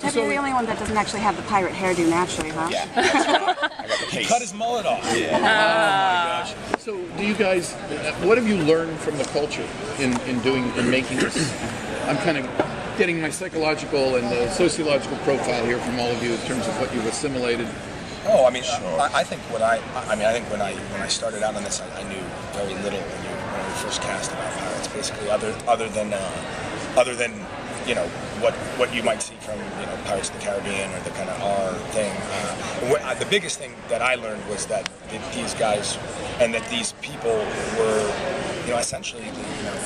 Ted, you're the only one that doesn't actually have the pirate hairdo naturally, huh? Yeah. I got the cut his mullet off. Yeah. Oh my gosh. So, do you guys? What have you learned from the culture in, in doing in making this? I'm kind of getting my psychological and uh, sociological profile here from all of you in terms of what you've assimilated. Oh, I mean, I, I think what I, I mean, I think when I when I started out on this, I, I knew very little when, you, when we first cast about pirates. Basically, other other than uh, other than you know what what you might see from you know Pirates of the Caribbean or the kind of R thing. Uh, what, uh, the biggest thing that I learned was that th- these guys and that these people were you know essentially the, you know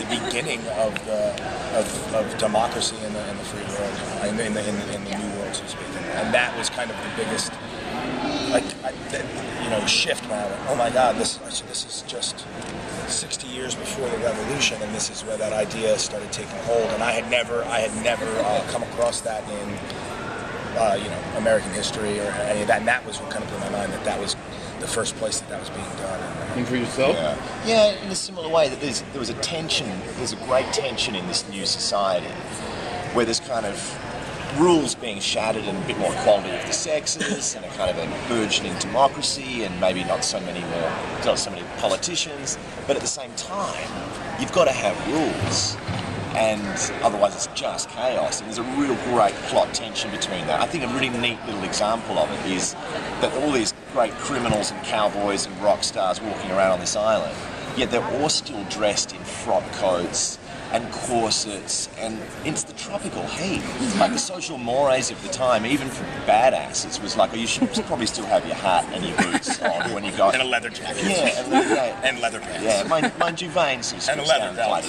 the, beginning of the of, of democracy in the, in the free world, uh, in the, in the, in the, in the new world, so to speak. And, and that was kind of the biggest like I, you know shift when I went, oh my God, this this is just 60 years before the revolution, and this is where that idea started taking hold. And I had never I had never uh, come across that in uh, you know American history or any of that. And that was what kind of blew my mind that that was the first place that that was being done. And for yourself, Yeah. yeah, in a similar way that there's there was a tension, there's a great tension in this new society where there's kind of rules being shattered and a bit more equality of the sexes and a kind of a burgeoning democracy and maybe not so many more not so many politicians, but at the same time you've got to have rules and otherwise it's just chaos. And there's a real great plot tension between that. I think a really neat little example of it is that all these great criminals and cowboys and rock stars walking around on this island, yet they're all still dressed in frock coats and corsets, and it's the tropical heat. Like the social mores of the time, even for badasses, was like, oh, you should probably still have your hat and your boots on when you go. And a leather jacket. Yeah, and, yeah. And leather pants. Yeah, mind, mind you, of And a leather belt.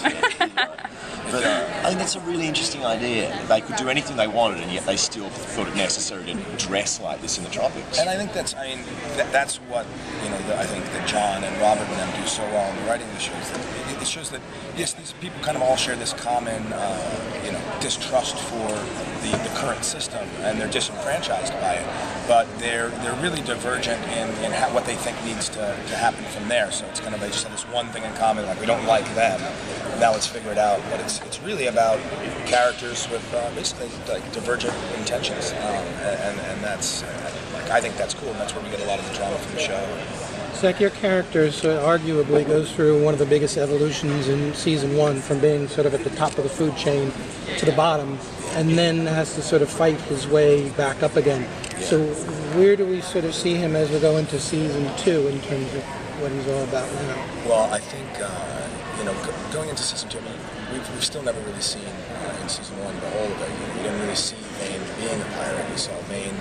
But I think that's a really interesting idea. They could do anything they wanted, and yet they still thought it necessary to dress like this in the tropics. And I think that's, I mean, that, that's what, you know, the, I think that John and Robert and them do so well in writing the shows. It, shows that, yes, these people kind of all share this common, uh, you know, distrust for the, the current system, and they're disenfranchised by it. But they're they're really divergent in, in what they think needs to, to happen from there. So it's kind of, they just have this one thing in common, like we don't like them. Now let's figure it out. But it's, it's really about characters with uh, basically like divergent intentions. Um, and, and that's, like, I think that's cool, and that's where we get a lot of the drama from the show. Zach, your character arguably goes through one of the biggest evolutions in season one, from being sort of at the top of the food chain to the bottom, and then has to sort of fight his way back up again. So, where do we sort of see him as we go into season two in terms of what he's all about now? Well, I think uh, you know going into season two, I mean, we've, we've still never really seen uh, in season one the whole of it. You know, we didn't really see Vane being a pirate. We saw Vane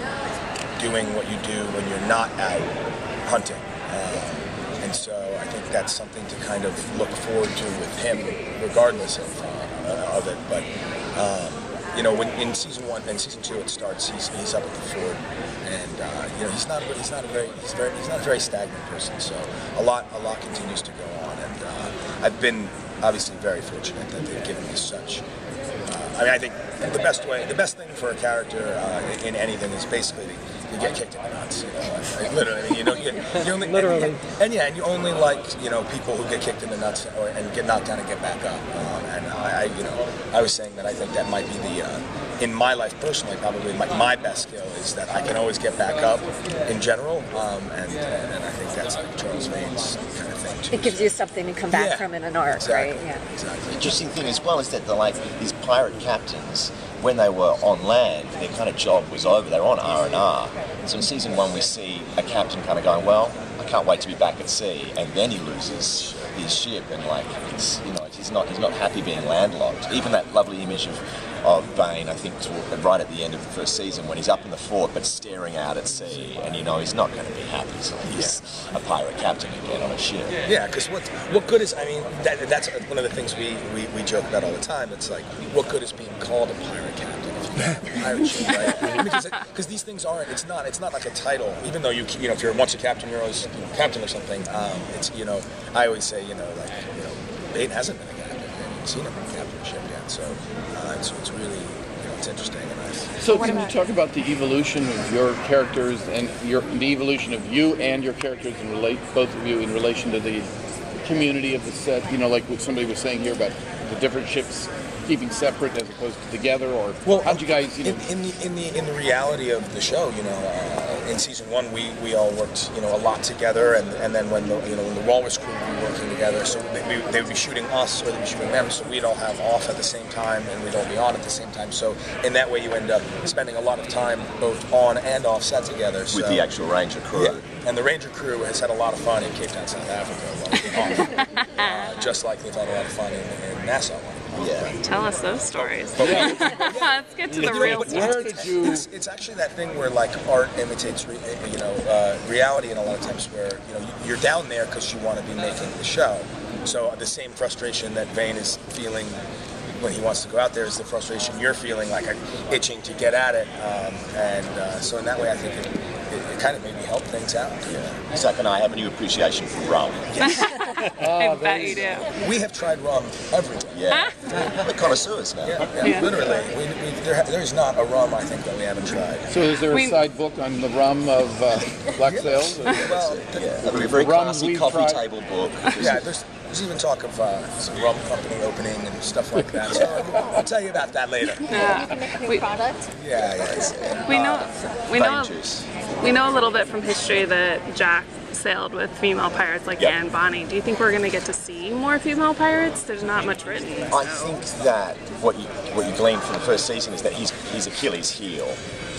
doing what you do when you're not out hunting, uh, and so I think that's something to kind of look forward to with him, regardless of uh, of it. But um, you know, when in season one and season two it starts, he's, he's up at the fort, and uh, you know he's not he's not a very he's very he's not a very stagnant person. So a lot a lot continues to go on, and uh, I've been obviously very fortunate that they've given me such. Uh, I mean, I think the best way, the best thing for a character uh, in anything is basically to, get kicked in the nuts. You know, literally. I mean, you know, you, you only, Literally. And, and yeah, and you only like you know people who get kicked in the nuts or, and get knocked down and get back up. Um, and I, I, you know, I was saying that I think that might be the, uh, in my life personally, probably my, my best skill is that I can always get back up in general. Um, and, and I think that's like Charles Vane's kind of. It gives you something to come back Yeah, from in an arc, exactly, right? Yeah. Exactly. interesting thing as well is that the like these pirate captains when they were on land their kind of job was over they were on r&r so in season one we see a captain kind of going well i can't wait to be back at sea and then he loses his ship and like it's you know he's not he's not happy being landlocked even that lovely image of of Vane, I think, right at the end of the first season when he's up in the fort but staring out at sea, and you know he's not going to be happy. So he's a pirate captain again on a ship. Yeah, because what what good is? I mean, that, that's one of the things we, we, we joke about all the time. It's like, what good is being called a pirate captain? if you don't have a pirate ship, right? Because because these things aren't. It's not. It's not like a title. Even though you you know if you're once a captain, you're always you know, captain or something. Um, it's you know I always say you know like you know Vane hasn't been a captain. I haven't seen him in a captain ship yet. So uh, it's it's really you know it's interesting and nice. So can you talk about the evolution of your characters and your the evolution of you and your characters and relate both of you in relation to the community of the set? You know, like what somebody was saying here about the different ships keeping separate as opposed to together, or Well, how'd you guys, you know, in, in the in the in the reality of the show, you know, uh, in season one, we, we all worked, you know, a lot together, and, and then when the you know when the Walrus crew would be working together, so they, we, they would be shooting us or they'd be shooting them, so we'd all have off at the same time, and we'd all be on at the same time. So in that way, you end up spending a lot of time both on and off set together. So, with the actual Ranger crew. yeah, and the Ranger crew has had a lot of fun in Cape Town, South Africa, while we've been off. uh, just like they've had a lot of fun in, in Nassau. Yeah. Tell us those stories. Let's get to the You real but stuff. Where did you- It's, it's actually that thing where like art imitates, re, you know, uh, reality, and a lot of times where you know you're down there because you want to be making the show. So the same frustration that Vane is feeling when he wants to go out there is the frustration you're feeling, like uh, itching to get at it. Um, and uh, so in that way, I think it, it, it kind of maybe helped things out. Yeah. Zach and I have a new appreciation for rum. I bet you do. We have tried rum everywhere. Yeah. We're connoisseurs now. Yeah, yeah, Yeah. literally. We, we, there, there's not a rum I think that we haven't tried. so is there a We- side book on the rum of uh, Black Sails? or- Well, Yeah. It'll be a very Rums classy coffee tried. table book. Yeah, there's, there's even talk of uh, some rum company opening and stuff like that. So I'll, I'll tell you about that later. Yeah, We, product. Yeah, yeah. It's, we know we know juice. we know a little bit from history that Jack sailed with female pirates like Yep. Anne Bonny. Do you think we're going to get to see more female pirates? There's not much written. I so- think that what you what you glean from the first season is that his his Achilles heel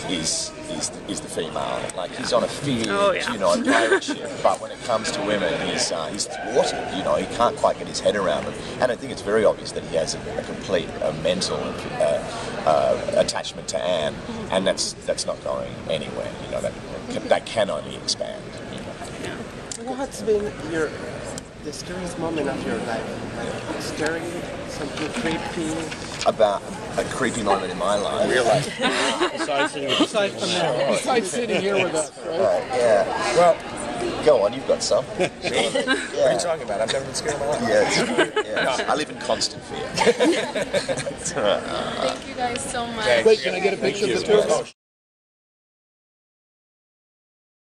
is is is the female. Like he's on a field, Oh, yeah. you know, a pirate ship, but when it comes to women, he's uh, he's thwarted. You know, he can't quite get his head around them. And I think it's very obvious that he has a, a complete uh, mental uh, uh, attachment to Anne, and that's that's not going anywhere. You know, that that can only expand. You know. What's been your the scariest moment of your life? Like scary, something creepy. About a creepy moment in my life. real life. Aside from that, Besides sitting here with us, right? Right, yeah. Well, Go on, you've got some. what are you talking about? I've never been scared in my life. Yes. yes. I live in constant fear. Thank you guys so much. Thanks. Wait, can I get a picture of the two of us?